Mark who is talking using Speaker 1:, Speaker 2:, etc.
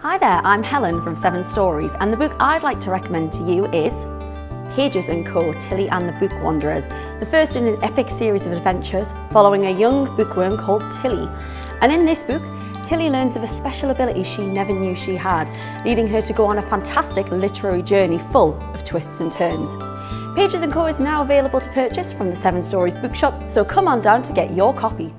Speaker 1: Hi there, I'm Helen from Seven Stories and the book I'd like to recommend to you is Pages & Co. Tilly and the Book Wanderers, the first in an epic series of adventures following a young bookworm called Tilly. And in this book, Tilly learns of a special ability she never knew she had, leading her to go on a fantastic literary journey full of twists and turns. Pages & Co is now available to purchase from the Seven Stories bookshop, so come on down to get your copy.